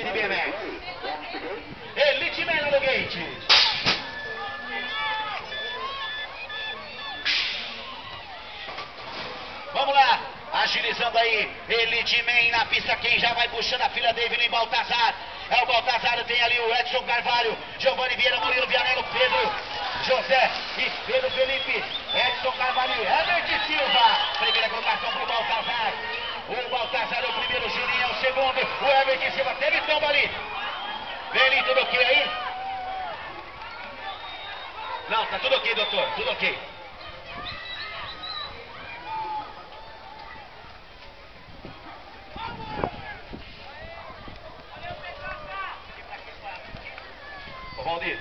De BMX. Man no gate. Vamos lá, agilizando aí, Elite Man na pista, quem já vai puxando a fila David em Baltazar. É o Baltazar, tem ali o Edson Carvalho, Giovanni Vieira, Murilo Vianello, Pedro, José e Pedro Felipe, Edson Carvalho, Herbert Silva. Primeira colocação pro Baltazar. O Baltazar é o primeiro, o Juninho é o segundo, o Herbert Silva teve tomba ali. Vem tudo ok aí? Não, tá tudo ok, doutor, tudo ok. Ô Valdir,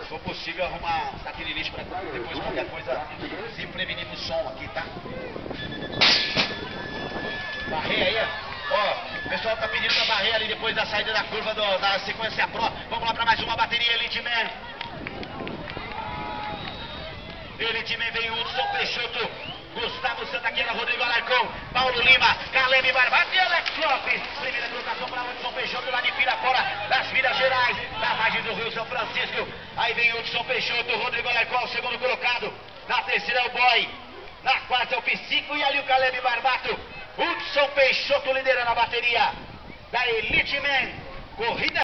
se for possível arrumar daquele lixo pra depois qualquer coisa se prevenir no som aqui, tá? Barreira aí, ó. O pessoal tá pedindo pra barrer ali depois da saída da curva do, da sequência Pro. Vamos lá pra mais uma bateria Elite Man. Elite Man vem Hudson Peixoto, Gustavo Santaquera, Rodrigo Alarcão, Paulo Lima, Caleb Barbato e Alex Lopes. Primeira colocação para Hudson Peixoto lá de Pirapora, das Minas Gerais, da margem do Rio São Francisco. Aí vem Hudson Peixoto, Rodrigo Alarcão, segundo colocado. Na terceira é o Boy. Na quarta é o Psico e ali o Caleb Barbato. Hudson Peixoto liderando a bateria da Elite Man. Corrida